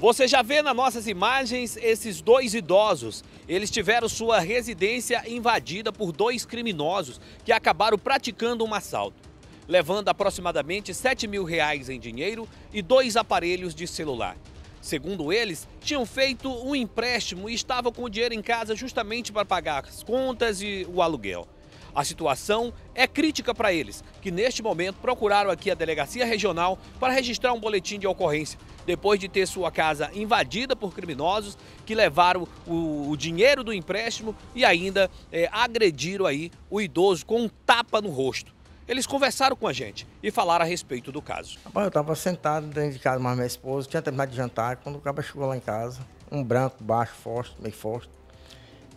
Você já vê nas nossas imagens esses dois idosos. Eles tiveram sua residência invadida por dois criminosos que acabaram praticando um assalto, levando aproximadamente 7 mil reais em dinheiro e dois aparelhos de celular. Segundo eles, tinham feito um empréstimo e estavam com o dinheiro em casa justamente para pagar as contas e o aluguel. A situação é crítica para eles, que neste momento procuraram aqui a delegacia regional para registrar um boletim de ocorrência, depois de ter sua casa invadida por criminosos que levaram o, o dinheiro do empréstimo e ainda é, agrediram aí o idoso com um tapa no rosto. Eles conversaram com a gente e falaram a respeito do caso. Rapaz, eu estava sentado dentro de casa com minha esposa, tinha terminado de jantar, quando o cara chegou lá em casa, um branco, baixo, forte, meio forte,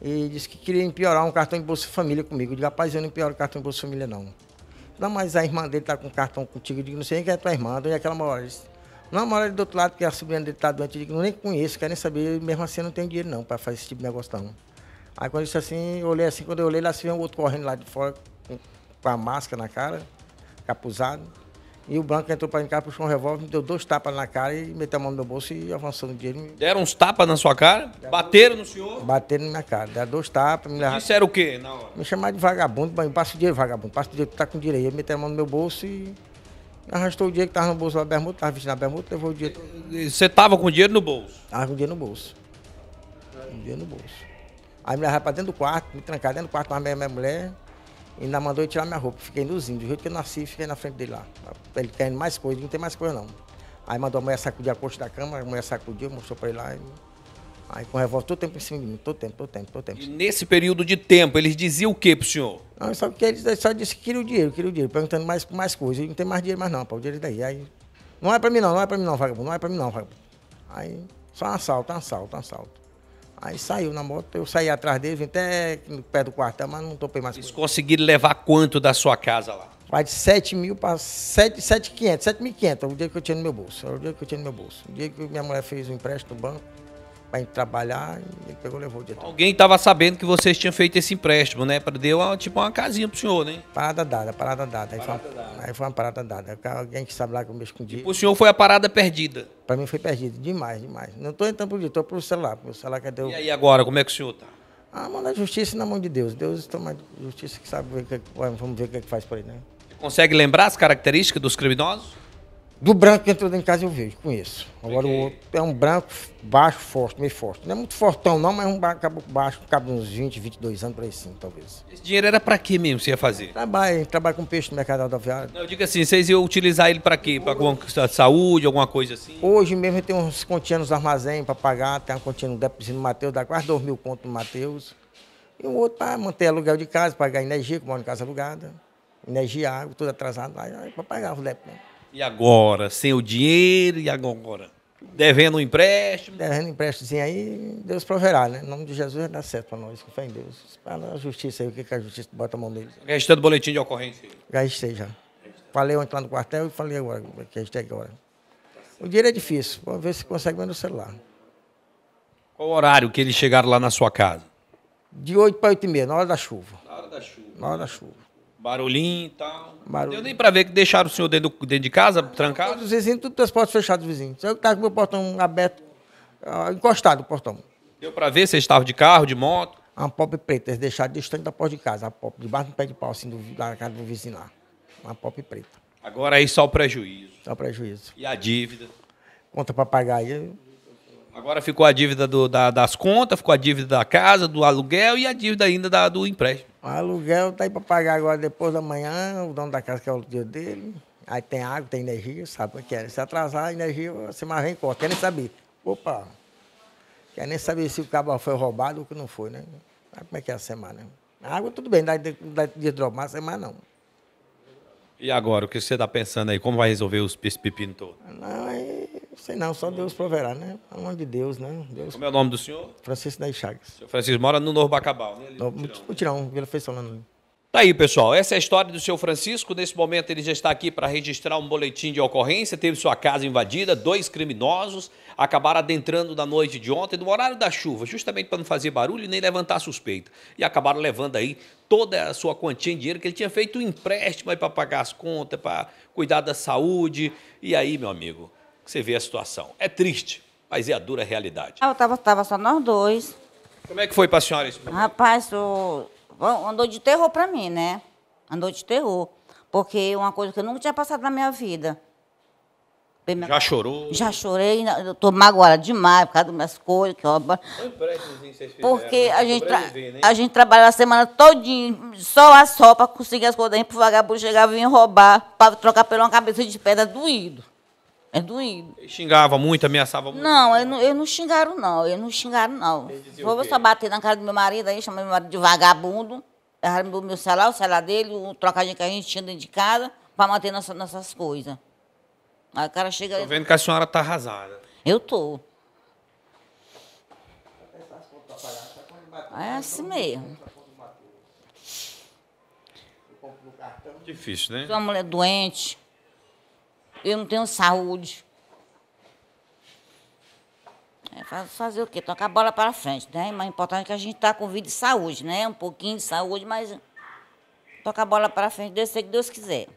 e disse que queria empeorar um cartão de Bolsa Família comigo. Eu digo, rapaz, eu não empeoro o cartão de Bolsa Família, não. Não, mas a irmã dele tá com cartão contigo. Eu digo, não sei quem é tua irmã, onde é aquela mora? Ele disse, não, mora do outro lado, porque a sobrinha dele tá doente. Eu digo, nem conheço, quero nem saber, mesmo assim eu não tenho dinheiro não para fazer esse tipo de negócio não. Aí quando eu disse assim, eu olhei assim, quando eu olhei, lá se viu um outro correndo lá de fora, com, com a máscara na cara, capuzado. E o branco entrou para cá, puxou um revólver, me deu dois tapas na cara e meteu a mão no meu bolso e avançou no dinheiro. Deram uns tapas na sua cara? Bateram no senhor? Bateram na minha cara. Deram dois tapas, me levaram. Disseram o quê na hora? Me chamaram de vagabundo, me passa o dinheiro, vagabundo, passa o dinheiro que tá com dinheiro aí. Ele meteu a mão no meu bolso e arrastou o dinheiro que tava no bolso da bermuda, tava vestindo a bermuda, levou o dinheiro. Você tava com dinheiro no bolso? Tava com dinheiro no bolso. Com dinheiro no bolso. Aí me levaram pra dentro do quarto, me trancaram dentro do quarto com a minha mulher. Ainda mandou eu tirar minha roupa. Fiquei nozinho, do jeito que eu nasci, fiquei na frente dele lá. Ele querendo mais coisa, não tem mais coisa não. Aí mandou a mulher sacudir a coxa da cama, a mulher sacudiu, mostrou pra ele lá. E... Aí com revólver todo tempo em cima de mim, todo tempo, todo tempo, todo tempo. E nesse período de tempo, eles diziam o quê pro senhor? Não, só que eles só disse que queria o dinheiro, queria o dinheiro, perguntando mais, mais coisas. E não tem mais dinheiro mais não, pô, o dinheiro daí. Aí, não é pra mim não, não é pra mim não, vagabundo, não é pra mim não, vagabundo. Aí, só um assalto, um assalto, um assalto. Aí saiu na moto, eu saí atrás dele, até pé do quartel, mas não topei mais. Eles conseguiram levar quanto da sua casa lá? Vai de 7 mil para 7,500, 7.500, o dia que eu tinha no meu bolso, era o dia que eu tinha no meu bolso. O dia que minha mulher fez o um empréstimo no banco, para ir trabalhar, e ele pegou e levou o. Alguém estava sabendo que vocês tinham feito esse empréstimo, né? Deu uma, tipo uma casinha pro senhor, né? Parada dada, parada dada. Aí, parada foi, uma, dada. aí foi uma parada dada. Alguém que sabe lá que eu mexo com dinheiro. O senhor foi a parada perdida? Para mim foi perdido, demais, demais. Não estou entrando pro dinheiro, estou pro celular. Pro celular que deu... E aí agora, como é que o senhor está? Ah, manda a justiça na mão de Deus. Deus toma justiça que sabe ver que, vamos ver o que, é que faz por aí, né? Consegue lembrar as características dos criminosos? Do branco que entrou dentro de casa eu vejo, conheço. Agora o outro é um branco baixo, forte, meio forte. Não é muito fortão não, mas é um cabo baixo, cabe uns 20, 22 anos por aí sim, talvez. Esse dinheiro era para quê mesmo você ia fazer? Trabalho, trabalho com peixe no mercado rodoviário. Eu digo assim, vocês iam utilizar ele para quê? Para alguma saúde, alguma coisa assim? Hoje mesmo tem uns continhas nos armazéns para pagar, tem uma continha no depósito no Mateus, dá quase 2 mil contos no Mateus. E um outro para manter aluguel de casa, pagar energia, como moro em casa alugada. Energia, água, tudo atrasado, para pagar o débito. E agora? Sem o dinheiro, e agora? Devendo um empréstimo? Devendo um empréstimo aí, Deus proverá, né? Em nome de Jesus vai dar certo para nós, com fé em Deus. Para a justiça aí, o que, que a justiça bota a mão deles. Restando boletim de ocorrência? Já esteja. Falei ontem lá no quartel e falei agora, que a gente agora. O dinheiro é difícil, vamos ver se consegue ver no celular. Qual o horário que eles chegaram lá na sua casa? De 8 para 8 e meia, na hora da chuva. Na hora da chuva. Na hora da chuva. Barulhinho e tal. Barulho. Deu nem pra ver que deixaram o senhor dentro, dentro de casa, trancado? Os vizinhos, tudo as portas fechadas, vizinhos. Eu estava com o meu portão aberto, encostado o portão. Deu pra ver se eles estavam de carro, de moto? Uma pop preta, eles deixaram distante da porta de casa, a pop, debaixo do pé de pau, assim, do, da casa do vizinho lá. Uma pop preta. Agora aí só o prejuízo. Só o prejuízo. E a dívida? Conta para pagar aí. Agora ficou a dívida do, da, das contas, ficou a dívida da casa, do aluguel e a dívida ainda da, do empréstimo. O aluguel tá aí para pagar agora depois da manhã, o dono da casa que é o dia dele. Aí tem água, tem energia, sabe o que é. Se atrasar a energia, você mais vem corta. Quer nem saber. Opa! Quer nem saber se o cabo foi roubado ou que não foi, né? Sabe como é que é a semana? Né? A água tudo bem, dá de, dá de dromar, mas não. E agora, o que você está pensando aí? Como vai resolver os, pepino todo? Não, é, sei não, só Deus proverá, né? A mão de Deus, né? Deus... Como é o nome do senhor? Francisco das Chagas. O senhor Francisco mora no Novo Bacabal, né? No, no Tirão, Vila Feiçolano. Tá aí, pessoal. Essa é a história do seu Francisco. Nesse momento, ele já está aqui para registrar um boletim de ocorrência. Teve sua casa invadida, dois criminosos acabaram adentrando na noite de ontem, no horário da chuva, justamente para não fazer barulho e nem levantar suspeita. E acabaram levando aí toda a sua quantia em dinheiro, que ele tinha feito um empréstimo para pagar as contas, para cuidar da saúde. E aí, meu amigo, você vê a situação. É triste, Mas é a dura realidade. Eu tava, tava só nós dois. Como é que foi para a senhora isso? Rapaz, o- andou de terror pra mim, né? Andou de terror. Porque uma coisa que eu nunca tinha passado na minha vida. Já chorou? Já chorei, eu tô magoada demais por causa das minhas coisas. Que. Porque a gente, a gente trabalha a semana todinha, só a só para conseguir as coisas. A gente pro vagabundo chegava e vinha roubar para trocar pela uma cabeça de pedra. Doído. É doído. Xingava muito, ameaçava muito. Não, eles não, eles não xingaram, não. Eles não xingaram, não. Vou só bater na cara do meu marido, aí chamei meu marido de vagabundo. Erraram o meu celular, o celular dele, o trocadinho que a gente tinha dentro de casa, para manter nossa, nossas coisas. Aí o cara chega. Tô vendo que a senhora tá arrasada. Eu tô. É assim mesmo. Difícil, né? Sou uma mulher doente. Eu não tenho saúde. É, faz- fazer o quê? Tocar a bola para frente, né? Mas o importante é que a gente está com vida e saúde, né? Um pouquinho de saúde, mas tocar a bola para frente, Deus sei que Deus quiser.